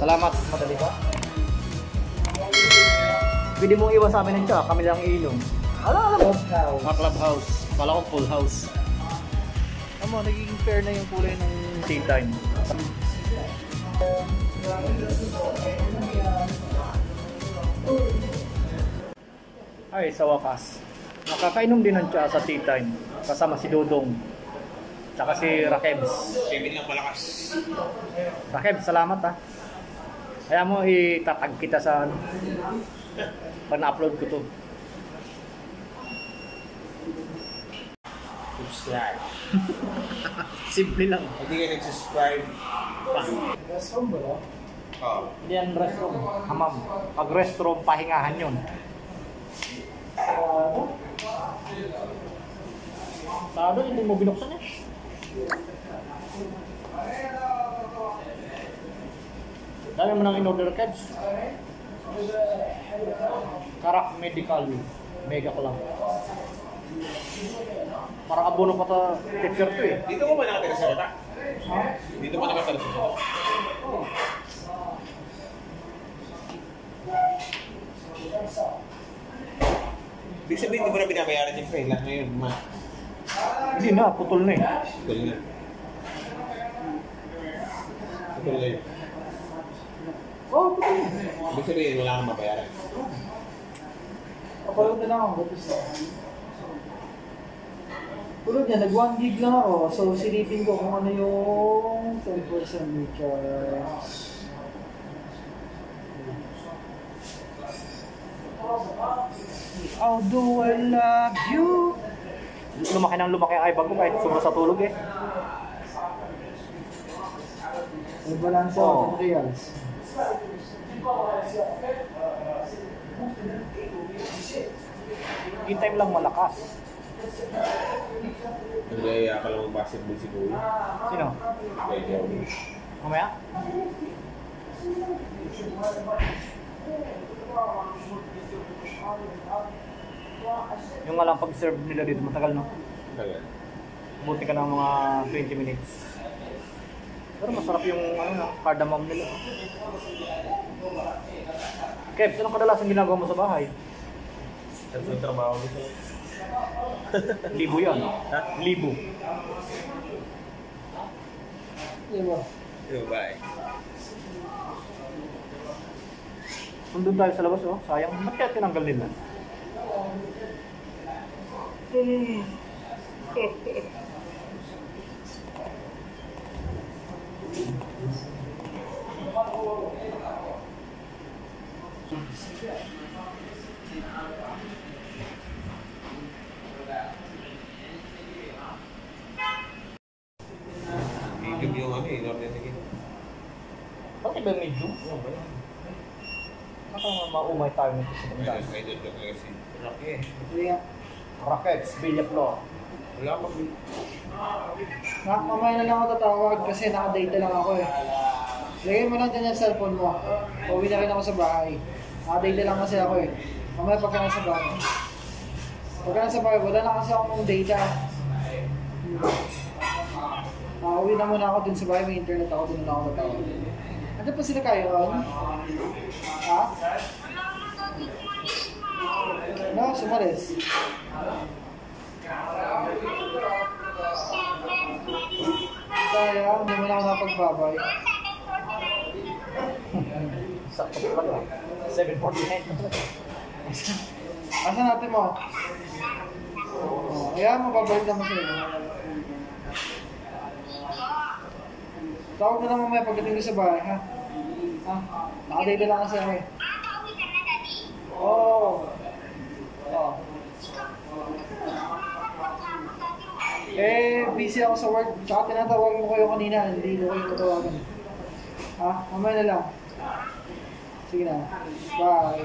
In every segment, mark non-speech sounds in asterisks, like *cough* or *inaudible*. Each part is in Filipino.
Salamat. Madali ba? Pwede mong iwan sa amin ng tsa, kami lang iinom. Alam, alam mo. Mga clubhouse. Kala ko full house. Alam mo, nagiging fair na yung kulay ng tea time. Ay, sa wakas. Nakakainom din ng tsa sa tea time. Kasama si Dodong. Tsaka si Rakebs. Kevin lang malakas. Rakeb, salamat ha. Kaya mo itatag kita sa ano. Pag na-upload ko to. Subscribe. Simple lang. Hindi ka nag-subscribe. Restroom ba Oo. Hindi yan restroom. Hamam. Pag restroom, pahingahan yun. Sado, hindi mo binuksan eh. Dami mo nang in-order, Kebs. Karak Medical. Mega ko lang. Parang abono pa ta teacher to eh. Dito ko ba nakatira sa kata? Ha? Dito ba nakatira sa kata? Ibig sabihin, hindi mo na binabayaran yung kailan ngayon, ma. Hindi na, putol na eh. Putol na. Putol na yun. Oh, putol na. Ibig sabihin, wala kang mabayaran. Kapalod na lang ako, batis na. Tulad niya, nag 1 gig lang ako. So, silipin ko kung ano yung 10% recharge. Although I love you. Lumaki ng lumaki ang ibag ko kahit sobra sa tulog eh. May balance Oo. ako, 10 reals. In time lang malakas. Nagaya ka lang ng basketball si Kuya. Sino? Pwede ako. Mamaya? Yung nga lang pag-serve nila dito matagal no? Tagal. Buti ka ng mga 20 minutes. Pero masarap yung ano na, cardamom nila. Kev, anong kadalasan ginagawa mo sa bahay? Saan yung trabaho dito? *laughs* Libo yan. Ha? Libo. Ba? Yo, bye. Nandun tayo sa labas oh. Sayang. Ba't kaya tinanggal nila? Medium yung ano eh, normal na gino. Bakit ba medium? Ano ba yun? Baka maumay tayo nito sa banda. Ayun, idol ko kasi. Rocky eh. Hindi nga. Rockets, Law. Wala pa. Na, mamaya na lang ako tatawag kasi naka-data lang ako eh. Lagay mo lang dyan yung cellphone mo. Pauwi na rin ako sa bahay. Naka-data lang kasi ako eh. Mamaya pagka nasa bahay. Pagka nasa bahay, wala na kasi akong data. Pauwi na muna ako dun sa bahay, may internet ako, dun na ako tatawag. Ano pa sila kayo? Ha? No, sumalis. Sayang, hindi mo ako napagbabay. Sakto pa lang. 749. Asa natin mo? Oh, kaya mababalik naman sila. Tawag na lang mamaya pagdating ko sa bahay, ha? Ha? Nakadate lang kasi ako eh. Oo. Oh. Eh, busy ako sa work. Tsaka tinatawag mo kayo kanina, hindi ko kayo tatawagan. Ha? Mamaya na lang. Sige na. Bye.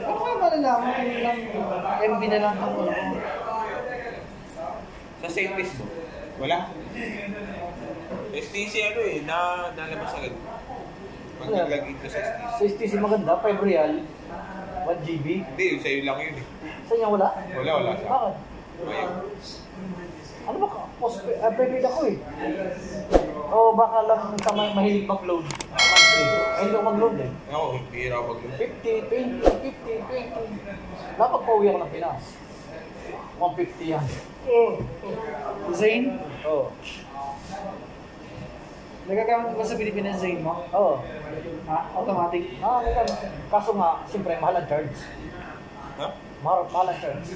Ano kaya malalaman kung ilang MB na lang ang ano? Sa St. Louis mo? Wala? STC ano eh, na, nalabas agad. Pag Wala. naglagay ito sa STC. Sa STC maganda, 5 real. 1 GB. Hindi, sa'yo lang yun eh. Sa inyo wala? Wala, wala sa Bakit? Ayaw. Ano ba ka? Post, uh, prepaid ako eh. Oo, baka lang ka ma- mahilig mag-load. Ay, hindi ako mag-load eh. Ako, hindi ako mag 50, 20, 50, 20. Dapat pauwi ako ng Pinas. 150 yan. Zane? Oo. Nagagamit ba sa Pilipinas Zane mo? Oo. Ha? Automatic? Ah, ganun. Kaso nga, siyempre, mahal ang charge. Ha? Mahal, mahal ang charge.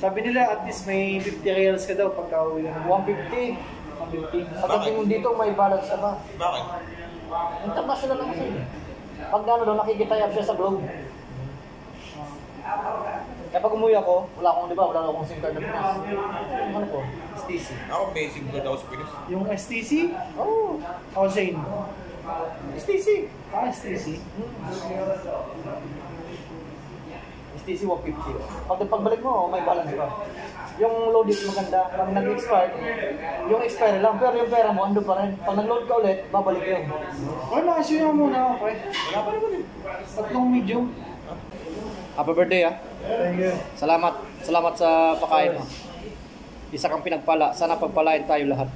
Sabi nila at least may 50 reals ka daw pagka uwi ng 150. 150. Pagdating mo dito, may balance ka ba? Bakit? International lang kasi. Pag gano'n daw, nakikita yan siya sa globe. Kaya pag umuwi ako, wala akong, di ba, wala akong SIM card na Pinas. Yung Ano ko? STC. Ako, basic good ako sa Pinas. Yung STC? Oh, O Zane? STC. Ah, STC? STC 150. Pag pagbalik mo, may balance pa. Yung load is maganda. Pag nag-expire, yung expire lang. Pero yung pera mo, ando pa rin. Pag nag-load ka ulit, babalik yun. Okay, makasuyo mo muna ako, pre. Wala pa naman eh. Tatlong medium. Happy birthday ah. Thank you. Salamat. Salamat sa pakain mo. Isa kang pinagpala. Sana pagpalain tayo lahat.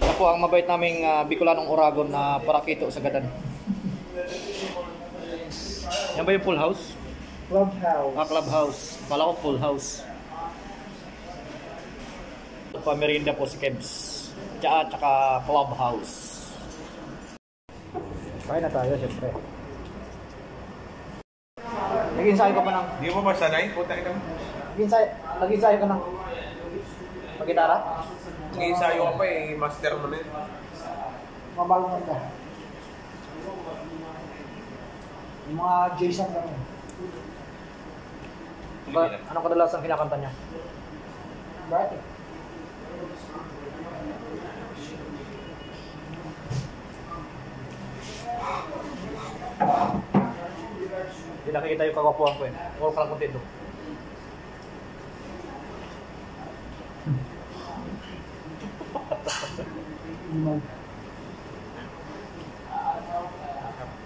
Ito po ang mabait naming uh, Bicolanong Oragon na parakito sa gadan. Yan ba yung full house? Clubhouse. Ah, clubhouse. Kala ko full house. Pamerinda po si Kebs. Tsaka, tsaka clubhouse. Kain na tayo, siyempre. Nag-ensayo ka pa ng... Hindi mo ba sanay? Puta ito. Nag-ensayo, nag-ensayo ka ng... Mag-gitara? Nag-iisayo ka pa eh. Master mo na yun. Mabalungan ka. Yung mga Jason kami. Ba, anong kadalasan kinakanta niya? Bakit? Hindi nakikita yung kagwapuhan ko eh. Huwag ka lang kontento.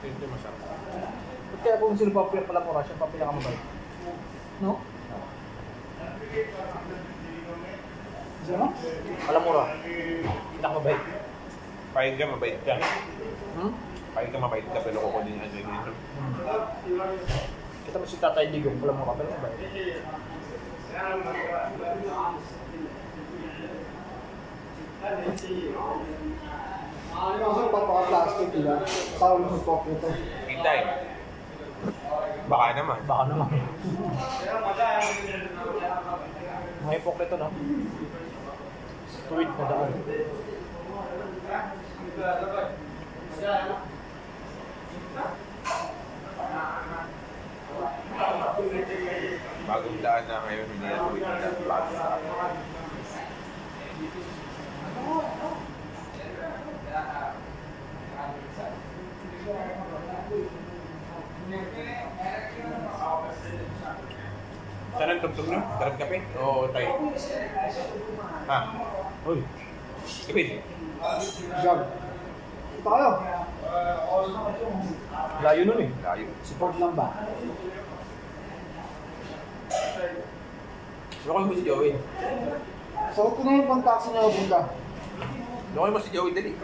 Ito masarap. Ba't kaya kung sino pa pala pala mo siya pa pinakamabay? No? Sino? Palamura. Pinakamabay. Pahig ka, mabait ka. Hmm? Pahig ka, mabait ka, pero ako din ano dito. Kita mo si Tatay Digong, palamura. Pero mabay. Ano kasi papaka-plastic nila? Tawag mo po ito. Kita eh. Baka naman. Baka naman. Mga hipokrito no? Tuwid na daan. Bagong daan na ngayon, hindi na tuwid na plaza. Saan ang Darag kape? O tayo? Ha? Uy. Kapit? Jog. Ito kayo. Layo nun eh. Layo. Support lang ba? Lokal mo si Joey. So, ito na yung pang-taxi na punta. Lokal mo si Joey, dali.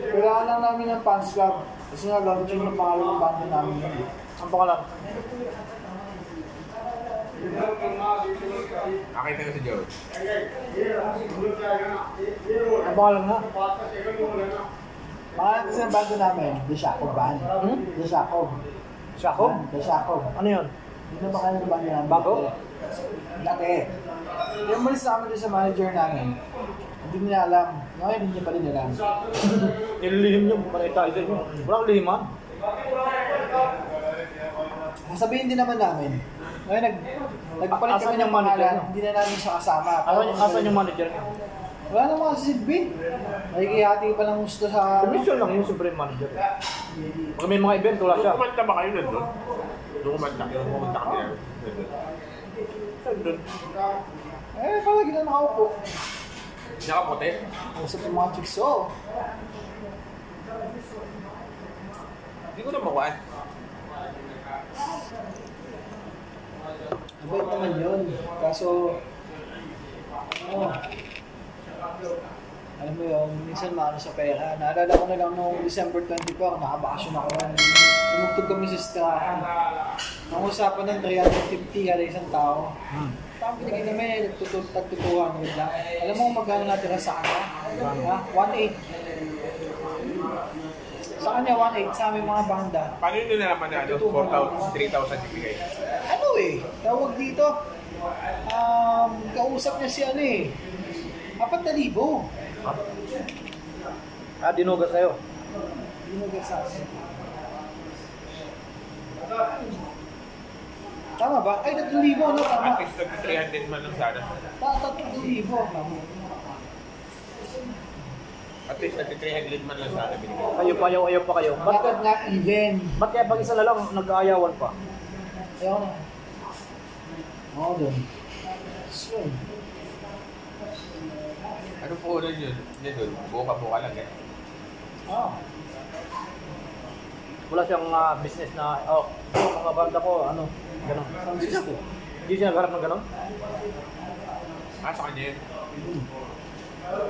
Kailangan lang namin ng fans club. Kasi nga, gamit yung ng pangalan ng banda namin. Ang pangalan? Nakita ko si Joey. Ang pangalan nga? Pangalan kasi ng banda namin, The Shacob Band. Hmm? The Shacob. Shakob? The Shacob. Ano yun? Yun ang pangalan ng banda namin. Bago? Dati. Yung malis namin doon sa manager namin, hindi nila alam. Ngayon, hindi niya pa rin alam. *laughs* Nililihim yung monetizer nyo. Walang lihiman. Sasabihin din naman namin. Ngayon, nag, nagpalit kami ng manager pangalan, hindi na namin siya kasama. Asan, asan yung manager nyo? Wala naman kasi si Bin. Nakikihati pa lang gusto sa... Commission lang yung supreme manager. Pag may mga event, wala siya. Doon kumanta ba kayo nandun? Doon kumanta. Doon kumanta kami na. Saan doon? Eh, palagi na nakaupo. Nakaputi? Usap yung mga chicks, oh. Hindi ko na makuhaan. Mabait naman yun. Kaso, ano, Alam mo yun, minsan maano sa pera. Naalala ko na lang noong December 24, nakabakasyon ako. Tumugtog kami sa strahan. Ang usapan ng 350 kada isang tao. Hmm. Tapos binigay namin, yun lang. Alam mo kung magkano natira sa? Ha? 1.8. Sa kanya 1.8, sa aming mga banda. Paano yun nalaman na ano, 4,000, 3,000 ibigay? Ano eh, tawag dito. Um, kausap niya si ano eh. 4,000. Ah, dinuga sa'yo. Mo gets akin. Tama ba? Ay, 3,000 ano? Tama. At least nag-300 man lang sana. Ta- 3,000. Tama. At least nag-300 man lang sana binigay. Kayo pa, ayaw, ayaw pa kayo. Ba't, Dapat nga even. ba't kaya pag isa na lang, nag-aayawan pa? Ayaw na. Oo, dun. So, Ano po ulan yun? Yun doon, buka-buka lang eh. ah. Wala siyang ah, business na, oh, yung mga banda ko, ano, gano'n. Hindi siya nagharap ng gano'n? Ah, sa kanya yun.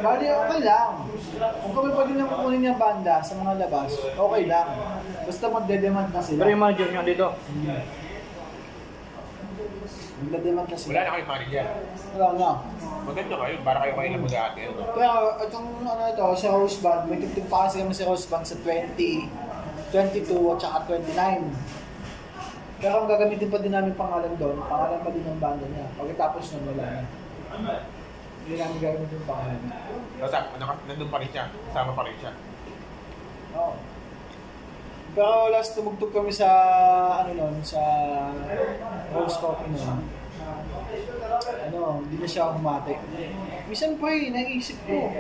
Bali, okay lang. Kung kami pwede na kukunin yung banda sa mga labas, okay lang. Basta magde-demand na sila. Pero yung manager niya dito, Magde-demand na sila. Wala na kayo manager. Wala na. Maganda kayo, para kayo kayo lang mag-aati. Ano? Pero itong ano ito, sa Rose Band, may tugtog pa kasi kami sa Rose Band sa 20, 22 at saka 29. Pero ang gagamitin pa din namin pangalan doon, pangalan pa din ng banda niya. Pagkatapos nun, wala na. Hindi namin gagamitin yung pangalan niya. Tapos ah, naka- nandun pa rin siya, kasama pa rin siya. Oo. Pero last tumugtog kami sa ano nun, sa Rose Coffee nun. Ano, hindi na siya humati. Minsan pa eh, naisip ko.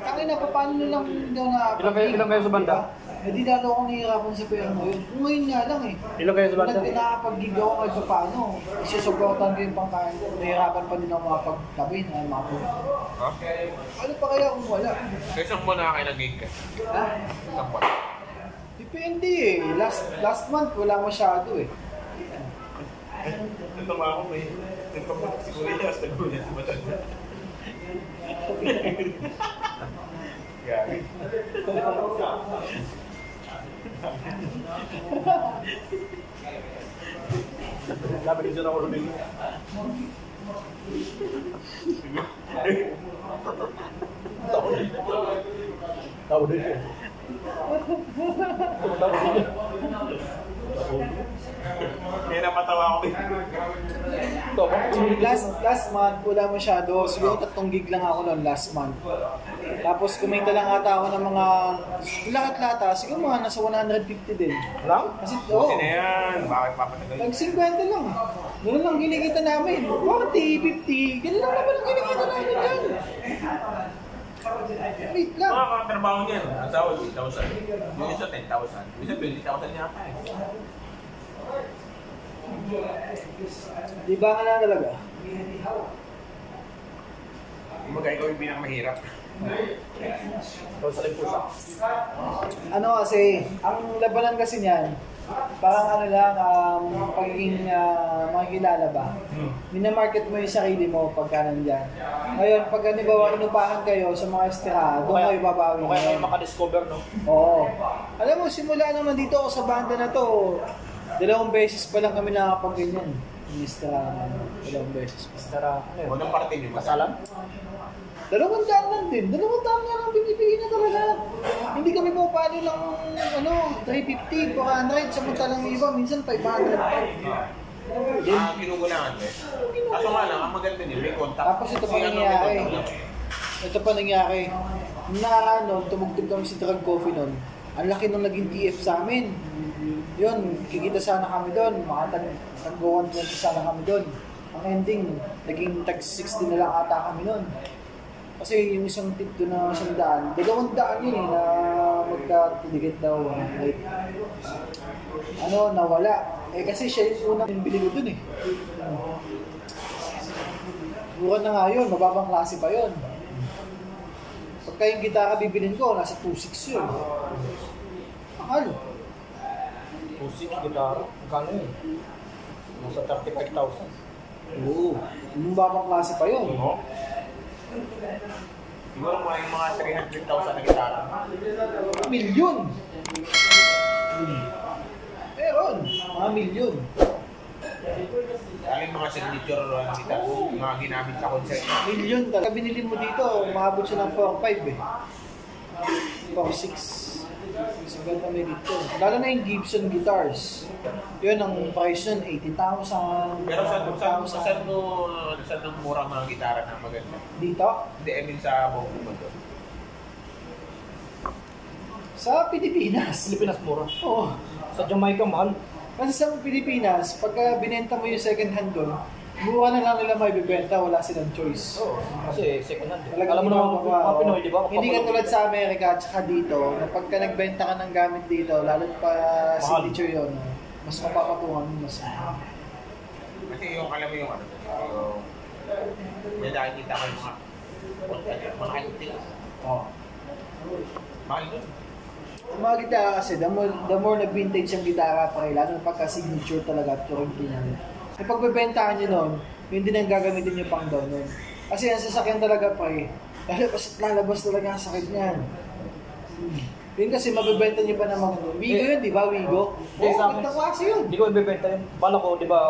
Tangin na, paano na lang daw na... Ilan kayo- ilan kayo sa banda? Eh di lalo akong nahihirapan sa pera mo yun. Kung ngayon nga lang eh. ilan kayo sa banda? Nag nakapag-gig ako kahit pa paano. Isusuportan ko yung pangkain ko. Nahihirapan pa din ako makapagtabi na mga Ha? Ano pa kaya kung wala? So isang buwan na kayo nag-gig ka. Ha? Isang buwan. Depende eh. Last last month wala masyado eh. Natawa ako may nagpapag siguro yun, tapos nagulat si Matanda. Gagi. Labi din siya na ulo dito. Tawa din Kaya napatawa ako eh. Tawa. Last last month wala masyado. Siguro tatlong gig lang ako noon last month. Tapos kumita lang ata ako ng mga lahat-lahat ah, siguro mga nasa 150 din. Lang? Kasi oo. na yan. Bakit papatagal? Nag 50 lang. Ganun lang kinikita namin. 40, 50. Ganun lang naman ang kinikita namin yan. Wait lang. Mga katrabaho niyan, ang sahod 8,000. Yung isa 10,000. Yung isa 20,000 yata eh. Di ba nga na talaga? Kumbaga ikaw yung pinakamahirap. Tawa sa limpusa. Ano kasi, ang labanan kasi niyan, parang ano lang, um, pagiging uh, makikilala ba? Minamarket mo yung sarili mo pagka nandyan. Ngayon, pag halimbawa inupahan kayo sa mga estira, doon kayo babawi. Kaya kayo makadiscover, no? Oo. Alam mo, simula naman dito ako sa banda na to, dalawang beses pa lang kami nakakapag-ganyan. Ministra, dalawang beses pa. Tara, ano yun? Unang parte niyo, Kasalan? Dalawang daan lang din. Dalawang daan lang ang binibigay na talaga. Hindi kami po paano lang, ano, 350, 400, samantalang yung iba, minsan 500 pa. Ah, kinukulangan eh. Kaso nga lang, ang maganda niyo, may contact. Tapos ito pa ano, nangyari. lang. Ito pa nangyari. Nakaraan nun, tumugtog kami sa drug coffee nun. Ang laki nung naging TF sa amin. Yun, kikita sana kami doon. Makatag tag-120 sana kami doon. Ang ending, naging tag 60 na lang ata kami nun. Kasi yung isang tip doon na isang daan, dalawang daan yun eh, na magkatiligit daw. Like, ano, nawala. Eh kasi siya yung unang bili ko doon eh. Mura na nga yun, mababang klase pa yun. Pagka yung gitara bibilin ko, nasa 2.6 yun. Mahal. 2.6 gitara. Magkano yun? Nasa 35,000. Oo. Yung mababang klase pa yun. Oo. Siguro mga yung mga 300,000 na gitara. Milyon! Meron, mga milyon. Yung mga signature uh, gitara, mga ginamit sa concert. Milyon talaga. Binili mo dito, umabot siya ng 4-5 eh. 4-6. So, ganda may dito. Lalo na yung Gibson guitars. Yun, ang price nun, 80,000, Pero saan saan saan 100,000. mo saan ang mura mga gitara na maganda? Dito, Hindi, I mean sa buong mundo. sa Pilipinas. Pilipinas mura. Oo. Sa Jamaica mahal. Kasi sa Pilipinas, pagka binenta mo yung second hand doon, mura na lang nila may bibenta, wala silang choice. Oo. Kasi second hand. eh. Talagang Alam mo naman hindi mga mababa, Pinoy, oo. di ba? Hindi ka tulad sa Amerika at saka dito, na pagka nagbenta ka ng gamit dito, lalo pa signature yun, mas mapapatungan mo mas mahal. Kasi yung alam mo yung ano, yung may nakikita ko yung mga mga. Oh. Mahal yun. Yung mga gitara kasi, the more, the more nag-vintage yung gitara pa na pagka signature talaga at original. Yung pagbebentahan nyo nun, yun din ang gagamitin nyo pang down nun. Kasi ang sasakyan talaga pa eh, lalabas at lalabas talaga ang sakit niyan. Yun kasi mabebenta nyo pa naman. Wigo yun, di ba? Wigo? Hindi, sa akin. ganda klase yun. Hindi ko ibebenta yun. Bala ko, di ba,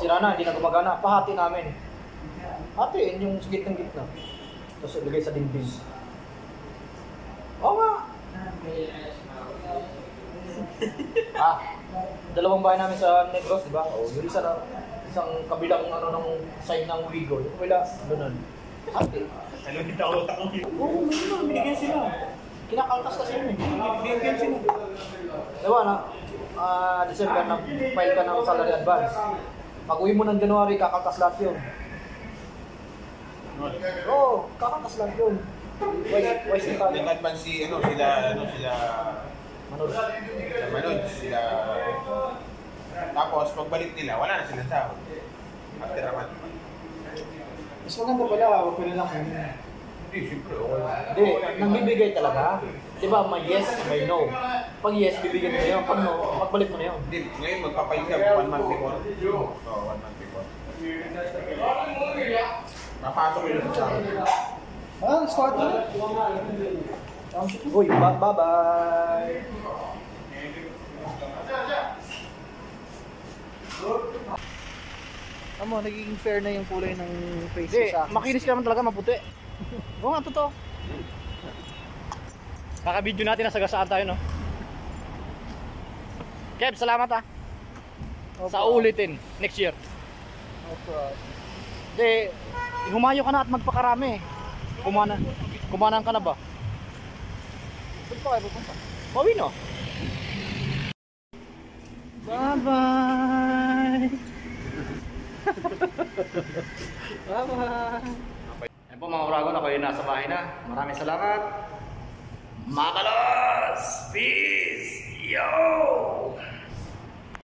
sira na, hindi na gumagana. Pahati namin. Hatiin yung sa gitnang gitna. Tapos ilagay sa dingding. Oo nga. ah, dalawang bahay namin sa Negros, di ba? O, yung isa na, isang kabilang ano ng side ng Wigo. Yung kabila, doon. Hati. Alam mo, takot ako yun. Oo, may na, binigyan sila. Kinakaltas kasi yun eh. Binigyan sila. Diba na, ah, December na file ka ng salary advance. Pag uwi mo ng January, kakaltas lahat yun. Oo, oh, kakaltas lahat yun. Wise, wise na tayo. Nag-advance si, ano, sila, ano, sila, Manod. sila Manoj, sila, tapos pagbalik nila, wala na silang sahod. After a month. Mas maganda pala, huwag ko na lang muna. Hindi, siyempre. Hindi, nagbibigay talaga. Di ba, may yes, may no. Pag yes, bibigyan mo na yun. Pag no, pagbalik mo na yun. Hindi, ngayon magpapalit ka one month before. Oo, one month before. Napasok yun sa sahod. Ah, squad na. Uy, bye-bye. Amo, nagiging fair na yung kulay ng face ko sa akin. makinis ka naman talaga, maputi. Oo nga, totoo. Kaka-video natin, nasagasaan tayo, no? Kev, salamat ah. Sa ulitin, next year. Problem. Hindi, humayo ka na at magpakarami. Kumana. Kumanan ka na ba? Saan pa kayo pupunta? Bawi no? Bye-bye! Bye-bye! Ayan po mga Bragon, ako yung nasa bahay na. Maraming salamat. Makalos! Peace! Yo!